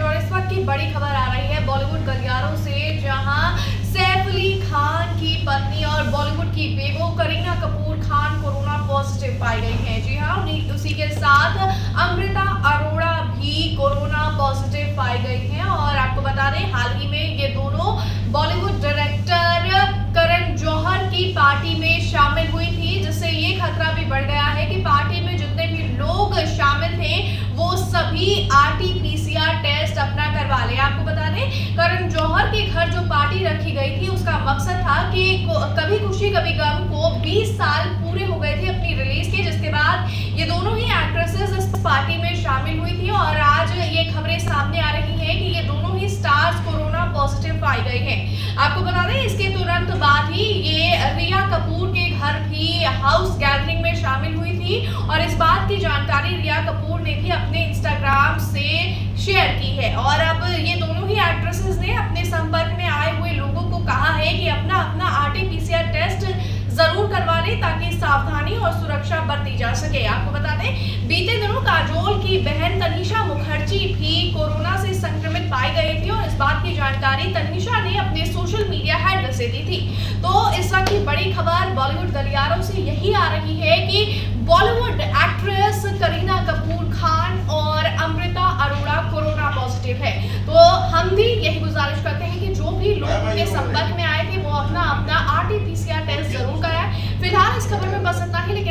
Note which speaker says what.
Speaker 1: Entertainment और इस वक्त की बड़ी खबर आ रही है बॉलीवुड गलियारों से, जहाँ सैफ अली खान की पत्नी और बॉलीवुड की बेबो करीना कपूर खान कोरोना पॉजिटिव पाई गई हैं। जी हाँ उसी के साथ अमृता अरोड़ा भी कोरोना पॉजिटिव पाई गई हैं और आपको बता दें, हाल ही में ये दोनों बॉलीवुड डायरेक्टर करण जौहर की पार्टी में शामिल हुई थी, जिससे ये खतरा भी बढ़ गया है कि पार्टी में जितने भी लोग शामिल थे, वो सभी आरटीपीसीआर टेस्ट अपना करवा ले आपको बता दें करण घर जो पार्टी रखी गई थी, उसका मकसद था कि कभी खुशी, कभी गम को 20 साल पूरे हो गए थे अपनी रिलीज़ के, जिसके बाद ये दोनों ही एक्ट्रेसेस इस पार्टी में शामिल हुई थी और आज ये खबरें सामने आ रही हैं कि ये दोनों ही स्टार्स कोरोना पॉजिटिव पाई गई हैं। आपको बता दें, इसके तुरंत बाद ही ये रिया कपूर के घर भी हाउस गैदरिंग में शामिल हुई थी और इस बात की जानकारी रिया कपूर ने भी अपने इंस्टाग्राम से शेयर की है। और अब ये दोनों ही एक्ट्रेसेस ने अपने संपर्क लें ताकि सावधानी और सुरक्षा बरती जा सके। आपको बता दें, बीते दिनों काजोल की बहन तनिषा मुखर्जी भी कोरोना से संक्रमित पाई गई थी और इस बात की जानकारी तनिषा ने अपने सोशल मीडिया हैंडल से दी थी। तो इस वक्त की बड़ी खबर बॉलीवुड गलियारों से यही आ रही है कि बॉलीवुड एक्ट्रेस करीना कपूर खान और अमृता अरोड़ा कोरोना पॉजिटिव है तो हम भी यही गुजारिश करते हैं कि जो भी लोग उनके संपर्क में आए थे वो अपना अपना आरटीपीसीआर टेस्ट ज़रूर कराए फ़िलहाल इस खबर में बस इतना ही लेकिन